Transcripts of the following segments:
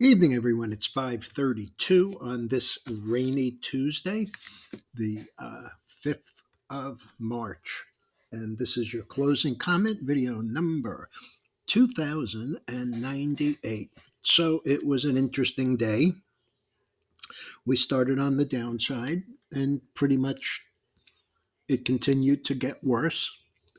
Evening, everyone. It's 5:32 on this rainy Tuesday, the uh, 5th of March, and this is your closing comment video number 2098. So it was an interesting day. We started on the downside, and pretty much it continued to get worse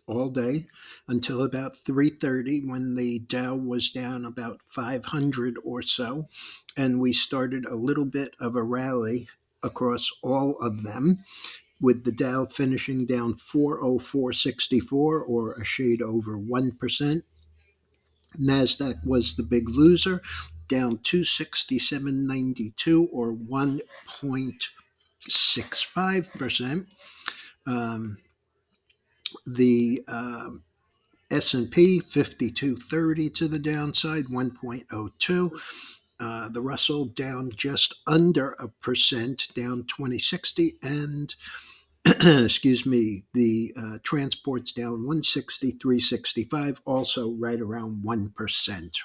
all day until about 3:30 when the Dow was down about 500 or so and we started a little bit of a rally across all of them with the Dow finishing down 40464 or a shade over 1%. Nasdaq was the big loser, down 267.92 or 1.65%. Um, the um, S&P 5230 to the downside 1.02 uh, the Russell down just under a percent down 2060 and excuse me the uh, transports down 160 365 also right around 1%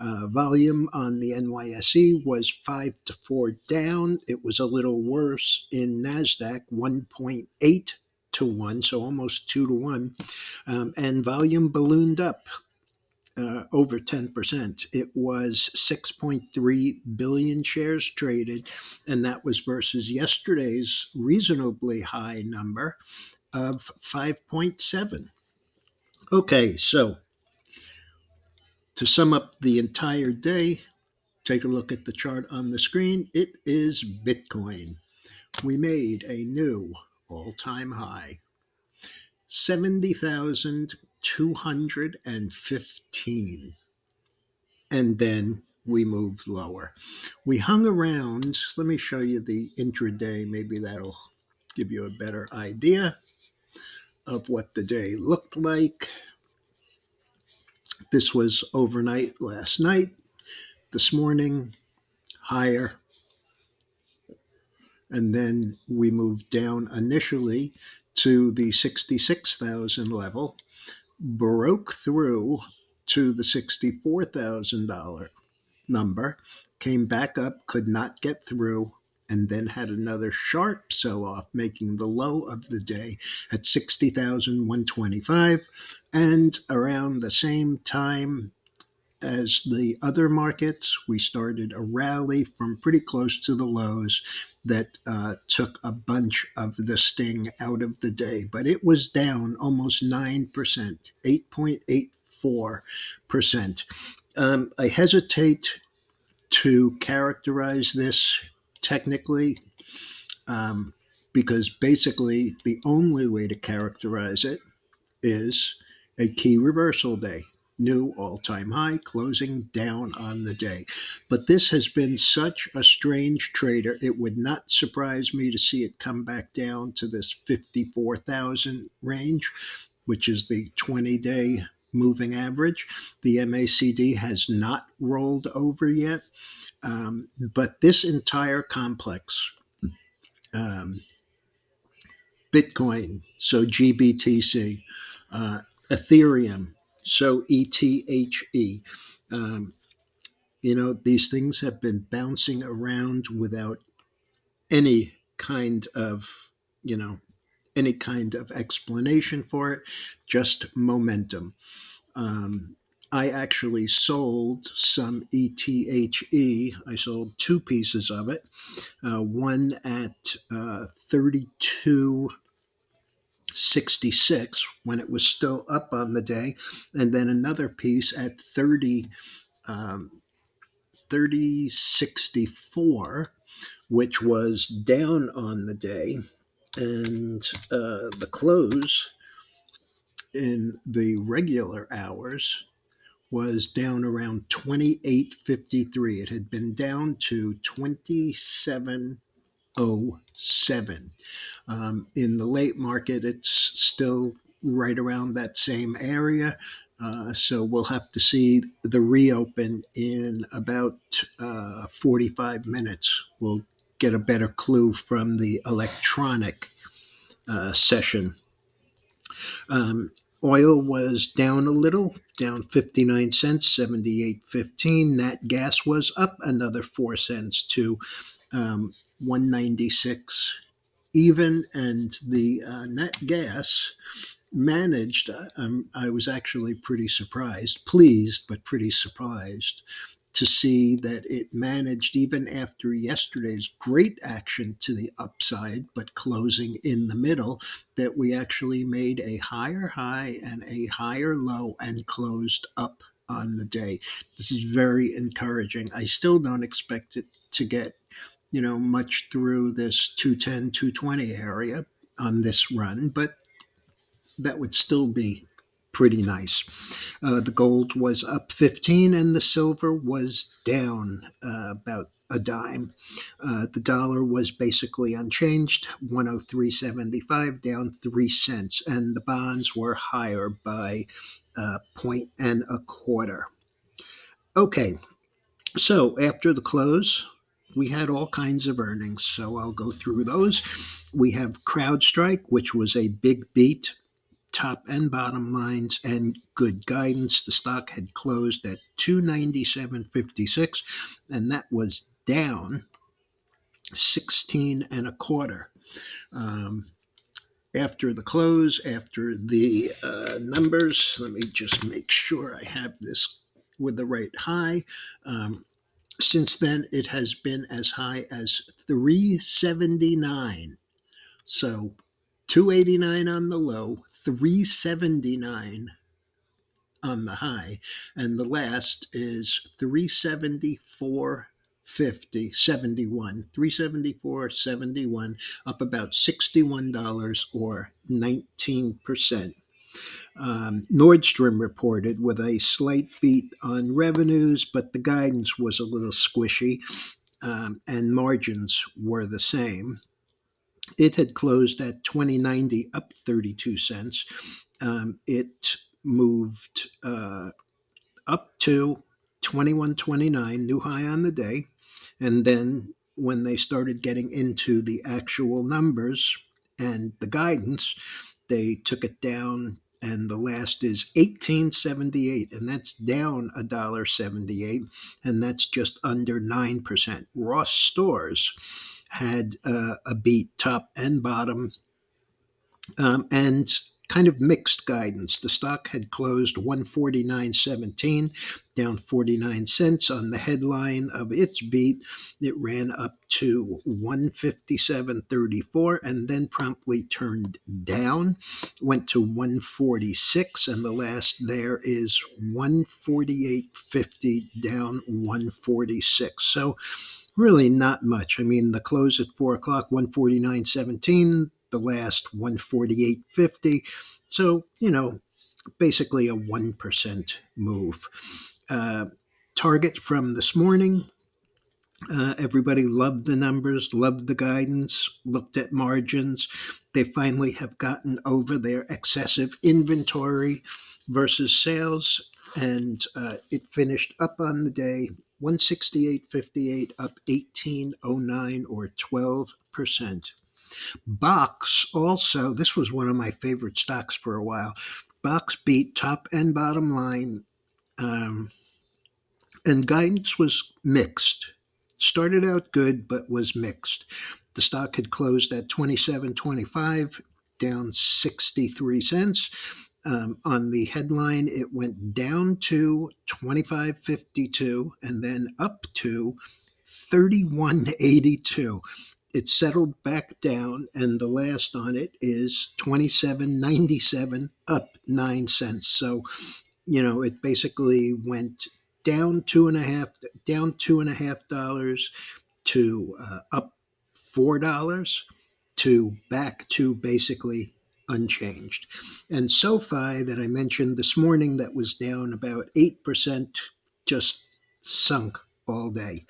uh, volume on the NYSE was 5 to 4 down. It was a little worse in NASDAQ, 1.8 to one, so almost two to one. Um, and volume ballooned up uh, over 10%. It was 6.3 billion shares traded, and that was versus yesterday's reasonably high number of 5.7. Okay, so to sum up the entire day, take a look at the chart on the screen. It is Bitcoin. We made a new all time high 70,215. And then we moved lower. We hung around. Let me show you the intraday. Maybe that'll give you a better idea of what the day looked like. This was overnight last night. This morning, higher and then we moved down initially to the 66,000 level, broke through to the $64,000 number, came back up, could not get through, and then had another sharp sell off, making the low of the day at 60,125. And around the same time, as the other markets, we started a rally from pretty close to the lows that uh, took a bunch of the sting out of the day. But it was down almost 9%, 8.84%. Um, I hesitate to characterize this technically um, because basically the only way to characterize it is a key reversal day new all time high, closing down on the day. But this has been such a strange trader. It would not surprise me to see it come back down to this 54,000 range, which is the 20 day moving average. The MACD has not rolled over yet. Um, but this entire complex, um, Bitcoin, so GBTC, uh, Ethereum, so E T H E. Um, you know, these things have been bouncing around without any kind of, you know, any kind of explanation for it, just momentum. Um, I actually sold some ETHE. I sold two pieces of it, uh, one at uh, 32 66 when it was still up on the day, and then another piece at 30, um, 3064, which was down on the day, and uh, the close in the regular hours was down around 2853 it had been down to 27 07. Um, in the late market, it's still right around that same area. Uh, so we'll have to see the reopen in about uh, 45 minutes. We'll get a better clue from the electronic uh, session. Um, oil was down a little down 59 cents, 78.15. Nat gas was up another 4 cents to um, 196 even, and the uh, nat gas managed. Um, I was actually pretty surprised, pleased, but pretty surprised to see that it managed, even after yesterday's great action to the upside, but closing in the middle, that we actually made a higher high and a higher low and closed up on the day. This is very encouraging. I still don't expect it to get, you know, much through this 210, 220 area on this run, but that would still be pretty nice. Uh, the gold was up 15 and the silver was down uh, about a dime. Uh, the dollar was basically unchanged, 103.75, down 3 cents, and the bonds were higher by a uh, point and a quarter. Okay, so after the close, we had all kinds of earnings, so I'll go through those. We have CrowdStrike, which was a big beat top and bottom lines and good guidance. The stock had closed at 297.56 and that was down 16 and a quarter. Um, after the close, after the uh, numbers, let me just make sure I have this with the right high. Um, since then, it has been as high as 379. So 289 on the low, 379 on the high, and the last is 374 50 71 374 71 up about $61 or 19% um, nordstrom reported with a slight beat on revenues but the guidance was a little squishy um, and margins were the same it had closed at 2090, up 32 cents. Um, it moved uh, up to 2129, new high on the day. And then when they started getting into the actual numbers and the guidance, they took it down and the last is 1878 and that's down a dollar 78 and that's just under 9% ross stores had uh, a beat top and bottom um, and kind of mixed guidance. The stock had closed 149.17, down 49 cents on the headline of its beat. It ran up to 157.34 and then promptly turned down, went to 146, and the last there is 148.50, down 146. So really not much. I mean, the close at four o'clock, 149.17, the last 148.50. So, you know, basically a 1% move. Uh, target from this morning. Uh, everybody loved the numbers, loved the guidance, looked at margins. They finally have gotten over their excessive inventory versus sales, and uh, it finished up on the day 168.58 up 1809 or 12%. Box also, this was one of my favorite stocks for a while. Box beat top and bottom line, um, and guidance was mixed. Started out good, but was mixed. The stock had closed at 27.25, down 63 cents. Um, on the headline, it went down to 25.52 and then up to 31.82. It settled back down, and the last on it is 27.97, up nine cents. So, you know, it basically went down two and a half, down two and a half dollars to uh, up four dollars to back to basically unchanged. And SoFi, that I mentioned this morning, that was down about 8%, just sunk all day.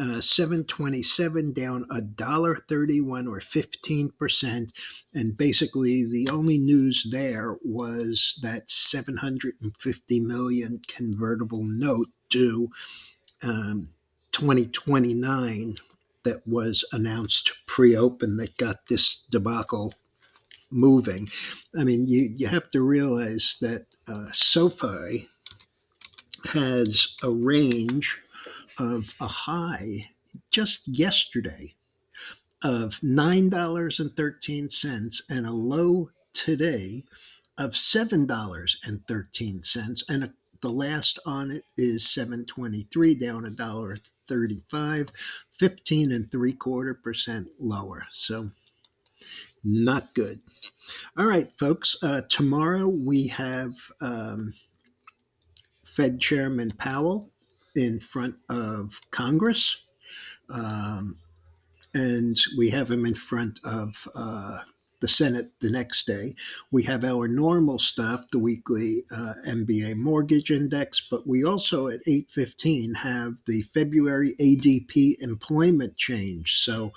Uh, 727 down a dollar 31 or 15%. And basically, the only news there was that 750 million convertible note due um, 2029 that was announced pre-open that got this debacle moving. I mean, you, you have to realize that uh, SoFi has a range of a high just yesterday of $9.13 and a low today of $7.13 and a, the last on it is 723 down a dollar 35 15 and three quarter percent lower. So not good. All right folks uh, tomorrow we have um, fed chairman powell in front of congress um, and we have him in front of uh, the Senate the next day. We have our normal stuff, the weekly uh, MBA mortgage index, but we also at 8:15 have the February ADP employment change. So,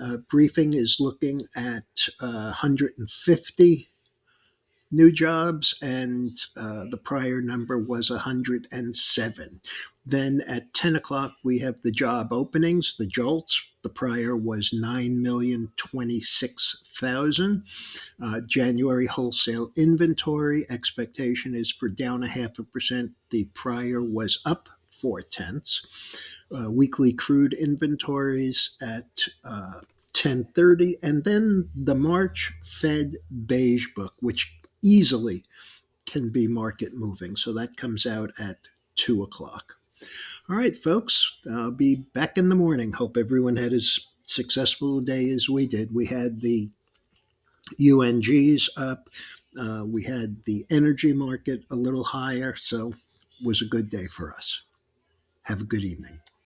uh, briefing is looking at uh, 150 new jobs, and uh, the prior number was 107. Then at 10 o'clock, we have the job openings, the JOLTS. The prior was 9,026,000. Uh, January wholesale inventory expectation is for down a half a percent. The prior was up four tenths. Uh, weekly crude inventories at uh, 1030 and then the march fed beige book which easily can be market moving so that comes out at 2 o'clock all right, folks, I'll be back in the morning. Hope everyone had as successful a day as we did. We had the UNGs up, uh, we had the energy market a little higher, so it was a good day for us. Have a good evening.